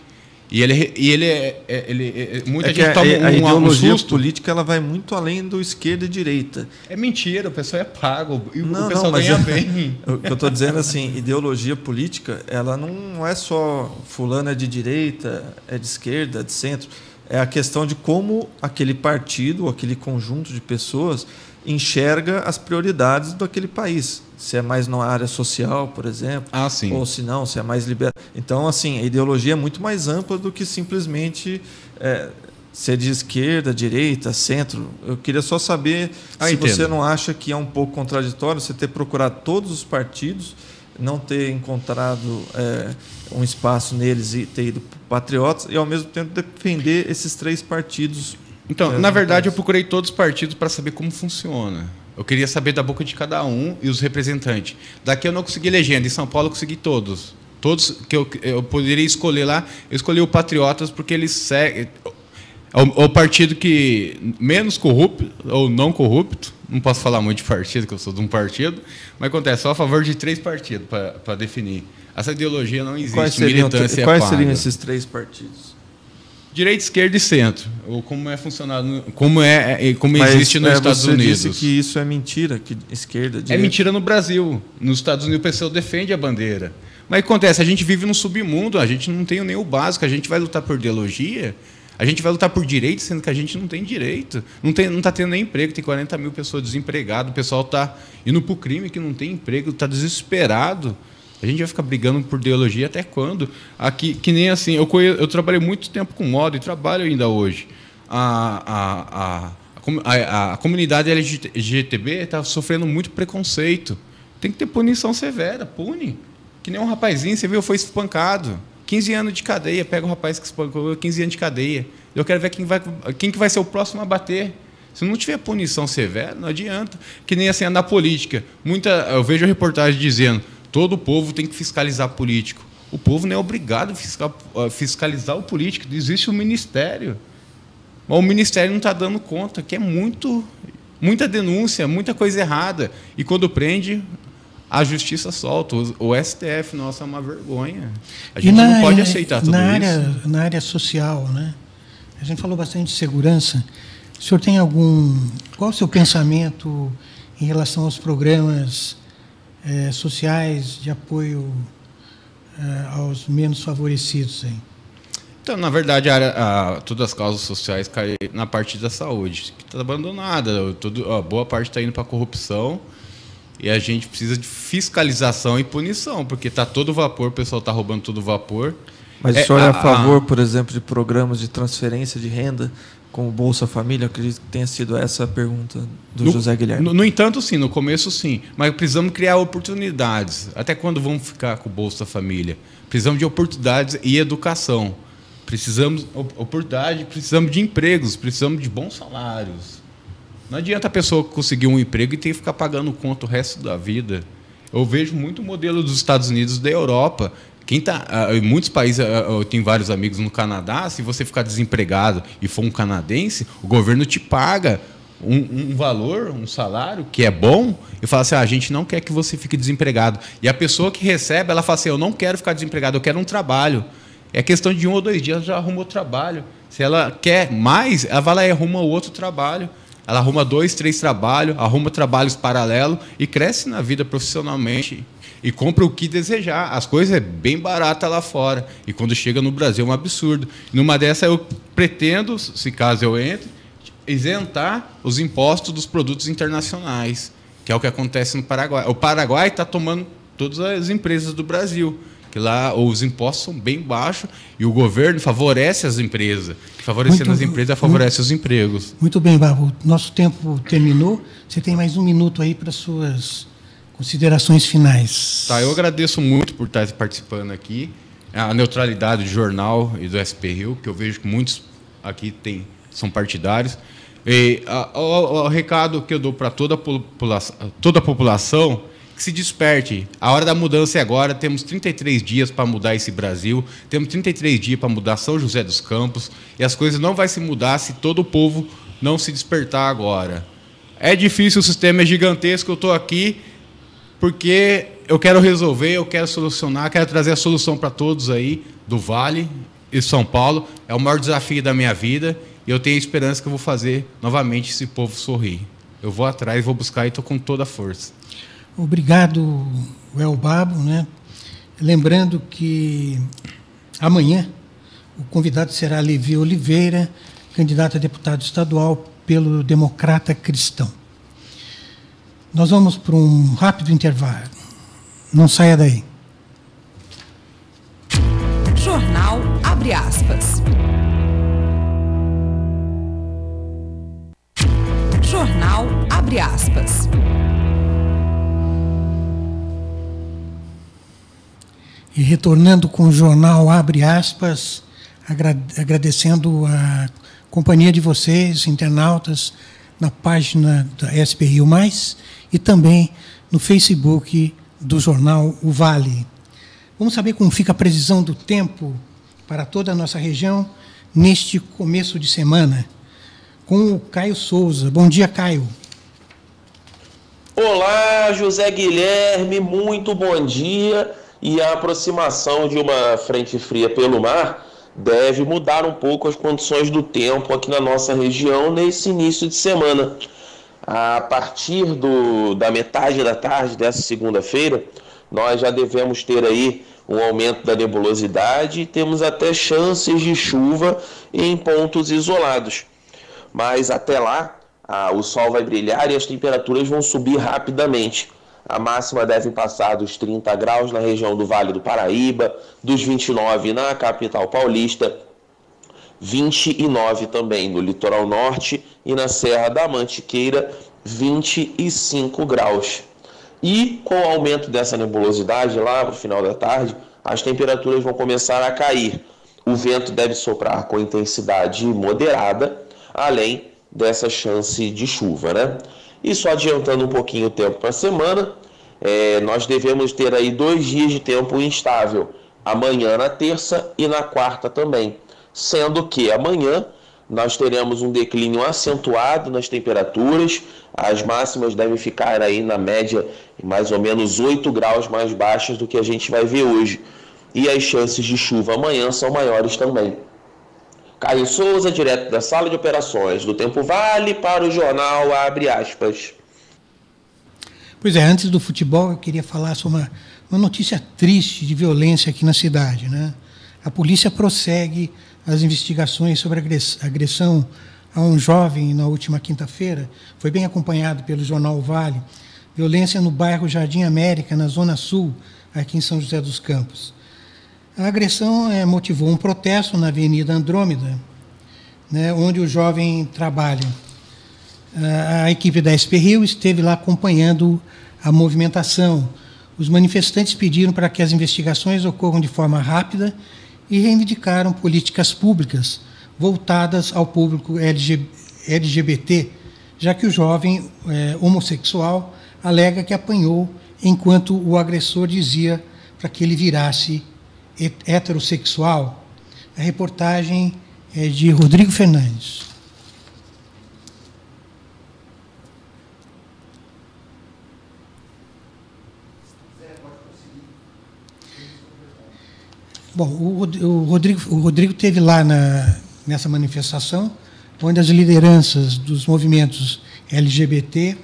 E ele, e ele, é, é ele, é, muita é gente toma um, a ideologia um política ela vai muito além do esquerda e direita. É mentira, o pessoal é pago e não, o pessoal não, ganha eu, bem. O que eu estou dizendo assim, ideologia política, ela não é só fulano é de direita, é de esquerda, é de centro. É a questão de como aquele partido, aquele conjunto de pessoas enxerga as prioridades daquele país. Se é mais na área social, por exemplo, ah, ou se não, se é mais liberal. Então, assim, a ideologia é muito mais ampla do que simplesmente é, ser de esquerda, direita, centro. Eu queria só saber ah, se entendo. você não acha que é um pouco contraditório você ter procurado todos os partidos, não ter encontrado é, um espaço neles e ter ido patriotas e ao mesmo tempo defender esses três partidos então, é, na verdade, eu procurei todos os partidos para saber como funciona. Eu queria saber da boca de cada um e os representantes. Daqui eu não consegui legenda, em São Paulo eu consegui todos. Todos que eu, eu poderia escolher lá, eu escolhi o Patriotas porque eles seguem. É o, o, partido que menos corrupto ou não corrupto, não posso falar muito de partido, que eu sou de um partido, mas acontece só a favor de três partidos para definir. Essa ideologia não existe. Quais seriam, militância quais é seriam esses três partidos? Direita, esquerda e centro, ou como é funcionado, como é, como Mas, existe nos é, Estados você Unidos. Disse que isso é mentira, que esquerda, direita. É mentira no Brasil. Nos Estados Unidos o pessoal defende a bandeira. Mas acontece, a gente vive num submundo, a gente não tem nem o básico, a gente vai lutar por ideologia, a gente vai lutar por direito, sendo que a gente não tem direito. Não está não tá tendo nem emprego, tem 40 mil pessoas desempregadas, o pessoal está indo para o crime que não tem emprego, está desesperado. A gente vai ficar brigando por ideologia até quando? Aqui, que nem assim, eu, conheço, eu trabalhei muito tempo com moda e trabalho ainda hoje. A, a, a, a, a comunidade LGTB está sofrendo muito preconceito. Tem que ter punição severa, pune. Que nem um rapazinho, você viu, foi espancado. 15 anos de cadeia, pega o rapaz que espancou, 15 anos de cadeia. Eu quero ver quem, vai, quem que vai ser o próximo a bater. Se não tiver punição severa, não adianta. Que nem assim, na política. Muita, eu vejo reportagem dizendo todo o povo tem que fiscalizar político. O povo não é obrigado a fiscalizar o político, existe o um ministério. Mas o ministério não está dando conta, que é muito, muita denúncia, muita coisa errada. E quando prende, a justiça solta. O STF, nossa, é uma vergonha. A gente na, não pode aceitar tudo na isso. Área, na área social, né? a gente falou bastante de segurança. O senhor tem algum. Qual o seu pensamento em relação aos programas é, sociais de apoio é, aos menos favorecidos. Hein? Então, na verdade, a, a, todas as causas sociais caem na parte da saúde, que está abandonada. Tudo, a boa parte está indo para a corrupção e a gente precisa de fiscalização e punição, porque está todo vapor, o pessoal está roubando todo vapor. Mas é, o senhor é a, a favor, por exemplo, de programas de transferência de renda com o Bolsa Família? acredito que tenha sido essa a pergunta do no, José Guilherme. No, no, entanto, sim, no começo sim. Mas precisamos criar oportunidades. Até quando vamos ficar com o Bolsa Família? Precisamos de oportunidades e educação. Precisamos de oportunidade, precisamos de empregos, precisamos de bons salários. Não adianta a pessoa conseguir um emprego e ter que ficar pagando conta o resto da vida. Eu vejo muito o modelo dos Estados Unidos da Europa. Quem tá, uh, em muitos países, uh, eu tenho vários amigos no Canadá, se você ficar desempregado e for um canadense, o governo te paga um, um, valor, um salário que é bom, e fala assim: ah, a gente não quer que você fique desempregado. E a pessoa que recebe, ela fala assim: eu não quero ficar desempregado, eu quero um trabalho. É questão de um ou dois dias, já arruma o trabalho. Se ela quer mais, ela vai lá e arruma outro trabalho. Ela arruma dois, três trabalhos, arruma trabalhos paralelos e cresce na vida profissionalmente e compra o que desejar. As coisas é bem barata lá fora. E quando chega no Brasil é um absurdo. Numa dessa eu pretendo, se caso eu entre, isentar os impostos dos produtos internacionais, que é o que acontece no Paraguai. O Paraguai está tomando todas as empresas do Brasil que lá os impostos são bem baixos e o governo favorece as empresas. Favorecendo muito, as empresas, favorece muito, os empregos. Muito bem, Babo. Nosso tempo terminou. Você tem mais um minuto aí para suas Considerações finais. Tá, eu agradeço muito por estar participando aqui. A neutralidade do jornal e do SP Rio, que eu vejo que muitos aqui tem, são partidários. E, a, o, o, recado que eu dou para toda, toda a população que se desperte. A hora da mudança é agora. Temos 33 dias para mudar esse Brasil. Temos 33 dias para mudar São José dos Campos. E as coisas não vão se mudar se todo o povo não se despertar agora. É difícil, o sistema é gigantesco. Eu estou aqui porque eu quero resolver, eu quero solucionar, quero trazer a solução para todos aí do Vale e São Paulo. É o maior desafio da minha vida e eu tenho esperança que eu vou fazer novamente esse povo sorrir. Eu vou atrás, vou buscar e estou com toda a força. Obrigado, Elbabo, né? Lembrando que amanhã o convidado será Levi Oliveira, candidato a deputado estadual pelo Democrata Cristão. Nós vamos para um rápido intervalo. Não saia daí. Jornal Abre Aspas. Jornal Abre Aspas. E retornando com o jornal Abre Aspas, agradecendo a companhia de vocês, internautas, na página da Rio Mais e também no Facebook do jornal O Vale. Vamos saber como fica a previsão do tempo para toda a nossa região neste começo de semana com o Caio Souza. Bom dia, Caio. Olá, José Guilherme, muito bom dia. E a aproximação de uma frente fria pelo mar deve mudar um pouco as condições do tempo aqui na nossa região nesse início de semana. A partir do, da metade da tarde dessa segunda-feira, nós já devemos ter aí um aumento da nebulosidade e temos até chances de chuva em pontos isolados. Mas até lá, o sol vai brilhar e as temperaturas vão subir rapidamente. A máxima deve passar dos 30 graus na região do Vale do Paraíba, dos 29 na capital paulista, 29 também no litoral norte e na Serra da Mantiqueira, 25 graus. E com o aumento dessa nebulosidade lá para o final da tarde, as temperaturas vão começar a cair. O vento deve soprar com intensidade moderada, além dessa chance de chuva, né? E só adiantando um pouquinho o tempo para a semana, é, nós devemos ter aí dois dias de tempo instável, amanhã na terça e na quarta também. Sendo que amanhã nós teremos um declínio acentuado nas temperaturas, as máximas devem ficar aí na média mais ou menos 8 graus mais baixas do que a gente vai ver hoje. E as chances de chuva amanhã são maiores também. Caio Souza, direto da sala de operações do Tempo Vale, para o jornal Abre aspas. Pois é, antes do futebol, eu queria falar sobre uma, uma notícia triste de violência aqui na cidade. Né? A polícia prossegue as investigações sobre a agressão a um jovem na última quinta-feira. Foi bem acompanhado pelo jornal Vale. Violência no bairro Jardim América, na Zona Sul, aqui em São José dos Campos. A agressão é, motivou um protesto na Avenida Andrômeda, né, onde o jovem trabalha. A, equipe da SP Rio esteve lá acompanhando a movimentação. Os manifestantes pediram para que as investigações ocorram de forma rápida e reivindicaram políticas públicas voltadas ao público LGBT, já que o jovem é, homossexual alega que apanhou enquanto o agressor dizia para que ele virasse heterossexual. A reportagem é de Rodrigo Fernandes. Bom, o, Rodrigo, o Rodrigo teve lá na, nessa manifestação, onde as lideranças dos movimentos LGBT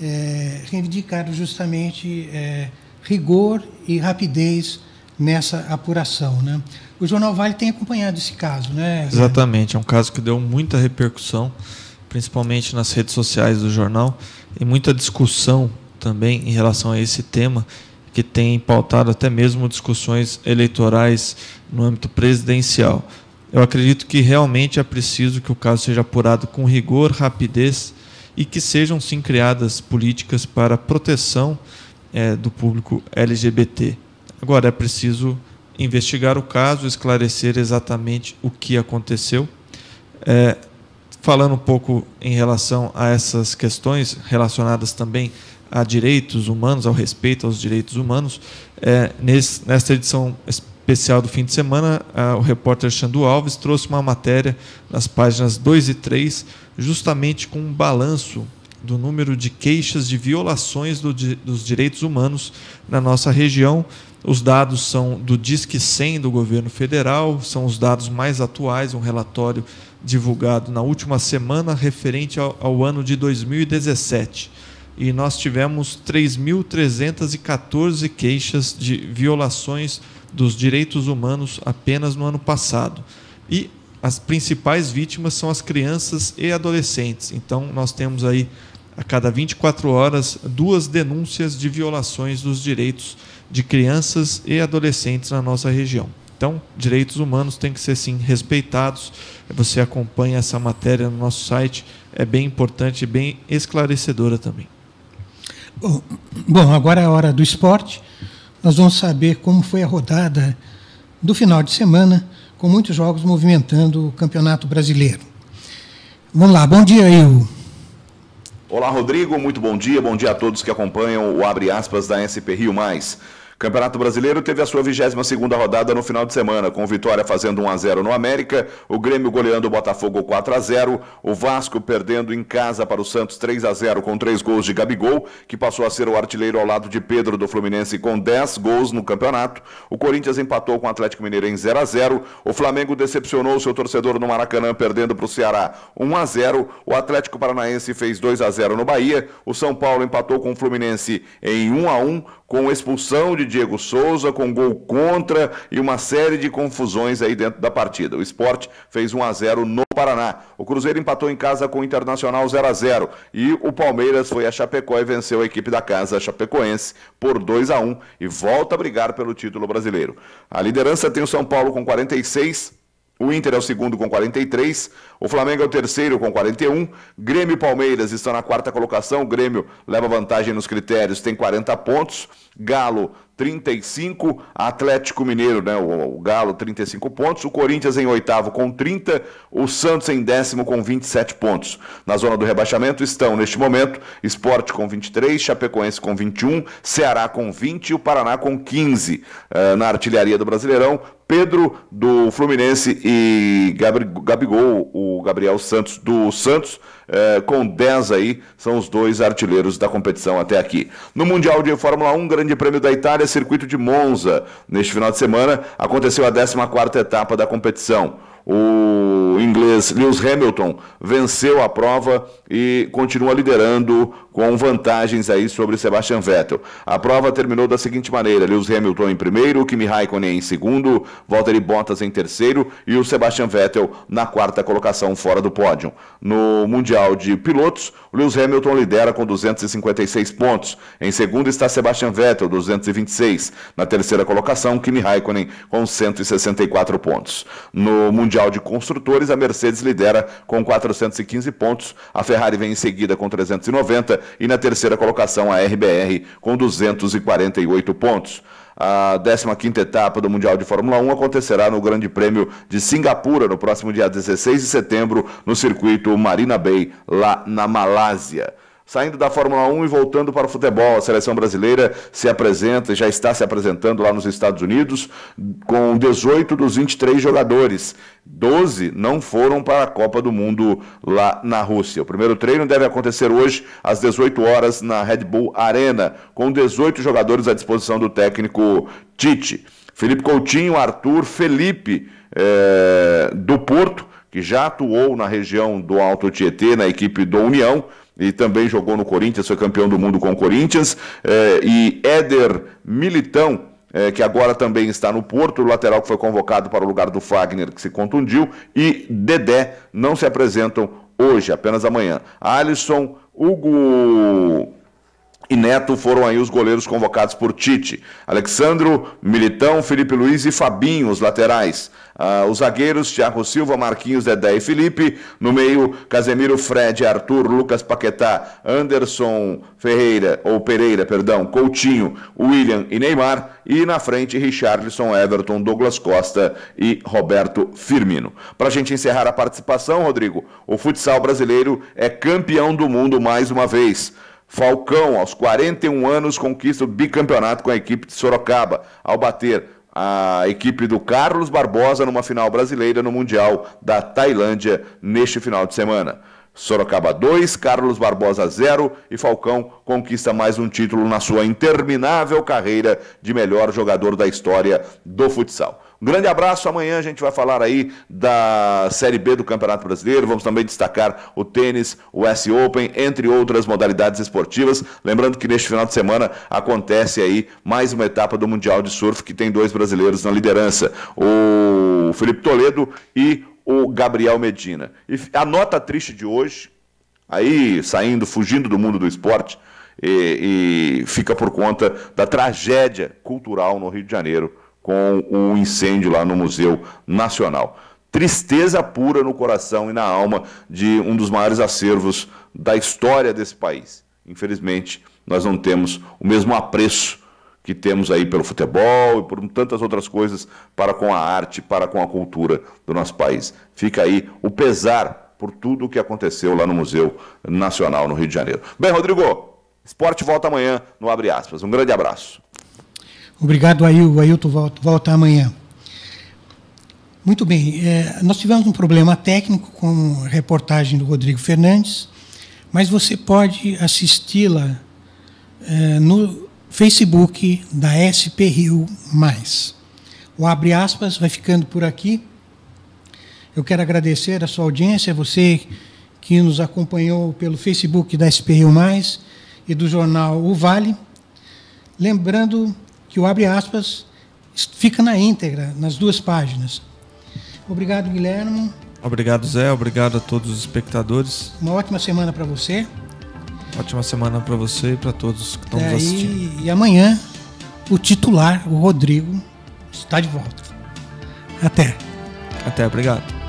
é, reivindicaram justamente é, rigor e rapidez nessa apuração. Né? O Jornal Vale tem acompanhado esse caso, né? Exatamente, é um caso que deu muita repercussão, principalmente nas redes sociais do jornal, e muita discussão também em relação a esse tema, que tem pautado até mesmo discussões eleitorais no âmbito presidencial. Eu acredito que realmente é preciso que o caso seja apurado com rigor, rapidez e que sejam sim criadas políticas para proteção é, do público LGBT. Agora, é preciso investigar o caso, esclarecer exatamente o que aconteceu. É, falando um pouco em relação a essas questões relacionadas também a direitos humanos, ao respeito aos direitos humanos, é, nesse, nesta edição especial do fim de semana, a, o repórter Xandu Alves trouxe uma matéria nas páginas 2 e 3, justamente com um balanço do número de queixas de violações do, dos direitos humanos na nossa região. Os dados são do Disque 100 do governo federal, são os dados mais atuais, um relatório divulgado na última semana referente ao, ao ano de 2017. E nós tivemos 3.314 queixas de violações dos direitos humanos apenas no ano passado. E as principais vítimas são as crianças e adolescentes. Então, nós temos aí, a cada 24 horas, duas denúncias de violações dos direitos de crianças e adolescentes na nossa região. Então, direitos humanos têm que ser sim respeitados. Você acompanha essa matéria no nosso site, é bem importante e bem esclarecedora também. Bom, agora é a hora do esporte. Nós vamos saber como foi a rodada do final de semana, com muitos jogos movimentando o Campeonato Brasileiro. Vamos lá, bom dia, Will. Olá, Rodrigo, muito bom dia. Bom dia a todos que acompanham o Abre Aspas da SP Rio Mais. Campeonato Brasileiro teve a sua 22ª rodada no final de semana, com Vitória fazendo 1 a 0 no América, o Grêmio goleando o Botafogo 4 a 0, o Vasco perdendo em casa para o Santos 3 a 0 com três gols de Gabigol, que passou a ser o artilheiro ao lado de Pedro do Fluminense com 10 gols no campeonato. O Corinthians empatou com o Atlético Mineiro em 0 a 0. O Flamengo decepcionou seu torcedor no Maracanã perdendo para o Ceará 1 a 0. O Atlético Paranaense fez 2 a 0 no Bahia. O São Paulo empatou com o Fluminense em 1 a 1 com expulsão de Diego Souza, com gol contra e uma série de confusões aí dentro da partida. O esporte fez 1 a 0 no Paraná. O Cruzeiro empatou em casa com o Internacional 0 a 0 e o Palmeiras foi a Chapecó e venceu a equipe da casa a Chapecoense por 2 a 1 e volta a brigar pelo título brasileiro. A liderança tem o São Paulo com 46 o Inter é o segundo com 43, o Flamengo é o terceiro com 41, Grêmio e Palmeiras estão na quarta colocação, o Grêmio leva vantagem nos critérios, tem 40 pontos, Galo 35, Atlético Mineiro, né, o, o, Galo 35 pontos, o Corinthians em oitavo com 30, o Santos em décimo com 27 pontos. Na zona do rebaixamento estão, neste momento, Esporte com 23, Chapecoense com 21, Ceará com 20 e o Paraná com 15. Uh, eh, na artilharia do Brasileirão, Pedro do Fluminense e Gabigol, o Gabriel Santos do Santos, é, com 10 aí, são os dois artilheiros da competição até aqui. No Mundial de Fórmula 1, Grande Prêmio da Itália, circuito de Monza. Neste final de semana, aconteceu a 14 etapa da competição. O inglês Lewis Hamilton venceu a prova e continua liderando com vantagens aí sobre Sebastian Vettel. A prova terminou da seguinte maneira: Lewis Hamilton em primeiro, Kimi Raikkonen em segundo, Valtteri Bottas em terceiro e o Sebastian Vettel na quarta colocação fora do pódio. No Mundial de Pilotos, Lewis Hamilton lidera com 256 pontos. Em segundo está Sebastian Vettel, 226. Na terceira colocação, Kimi Raikkonen com 164 pontos. No Mundial de Construtores, a Mercedes lidera com 415 pontos, a Ferrari vem em seguida com 390 e na terceira colocação a RBR com 248 pontos. A 15ª etapa do Mundial de Fórmula 1 acontecerá no Grande Prêmio de Singapura no próximo dia 16 de setembro no circuito Marina Bay, lá na Malásia. Saindo da Fórmula 1 e voltando para o futebol, a seleção brasileira se apresenta, já está se apresentando lá nos Estados Unidos, com 18 dos 23 jogadores. 12 não foram para a Copa do Mundo lá na Rússia. O primeiro treino deve acontecer hoje, às 18 horas, na Red Bull Arena, com 18 jogadores à disposição do técnico Tite. Felipe Coutinho, Arthur, Felipe é, do Porto, que já atuou na região do Alto Tietê, na equipe do União e também jogou no Corinthians, foi campeão do mundo com o Corinthians, é, e Éder Militão, é, que agora também está no Porto, o lateral que foi convocado para o lugar do Fagner, que se contundiu, e Dedé não se apresentam hoje, apenas amanhã. Alisson, Hugo e Neto foram aí os goleiros convocados por Tite. Alexandro, Militão, Felipe Luiz e Fabinho, os laterais. Ah, os zagueiros, Thiago Silva, Marquinhos, Dedé e Felipe. No meio, Casemiro, Fred, Arthur, Lucas Paquetá, Anderson Ferreira, ou Pereira, perdão, Coutinho, William e Neymar. E na frente, Richarlison, Everton, Douglas Costa e Roberto Firmino. Para a gente encerrar a participação, Rodrigo, o futsal brasileiro é campeão do mundo mais uma vez. Falcão, aos 41 anos, conquista o bicampeonato com a equipe de Sorocaba, ao bater a equipe do Carlos Barbosa numa final brasileira no Mundial da Tailândia neste final de semana. Sorocaba 2, Carlos Barbosa 0 e Falcão conquista mais um título na sua interminável carreira de melhor jogador da história do futsal. Um grande abraço. Amanhã a gente vai falar aí da Série B do Campeonato Brasileiro. Vamos também destacar o tênis, o S Open, entre outras modalidades esportivas. Lembrando que neste final de semana acontece aí mais uma etapa do Mundial de Surf que tem dois brasileiros na liderança, o Felipe Toledo e o Gabriel Medina. E a nota triste de hoje, aí saindo, fugindo do mundo do esporte, e, e fica por conta da tragédia cultural no Rio de Janeiro com o incêndio lá no Museu Nacional. Tristeza pura no coração e na alma de um dos maiores acervos da história desse país. Infelizmente, nós não temos o mesmo apreço que temos aí pelo futebol e por tantas outras coisas para com a arte, para com a cultura do nosso país. Fica aí o pesar por tudo o que aconteceu lá no Museu Nacional no Rio de Janeiro. Bem, Rodrigo, esporte volta amanhã no Abre Aspas. Um grande abraço. Obrigado, Ailton. O Ailton volta, volta amanhã. Muito bem, é, nós tivemos um problema técnico com a reportagem do Rodrigo Fernandes, mas você pode assisti-la é, no Facebook da SP Rio. O abre aspas vai ficando por aqui. Eu quero agradecer a sua audiência, você que nos acompanhou pelo Facebook da SP Rio e do jornal O Vale. Lembrando que o abre aspas fica na íntegra, nas duas páginas. Obrigado, Guilherme. Obrigado, Zé. Obrigado a todos os espectadores. Uma ótima semana para você. Ótima semana para você e para todos que estão nos assistindo. E amanhã, o titular, o Rodrigo, está de volta. Até. Até, obrigado.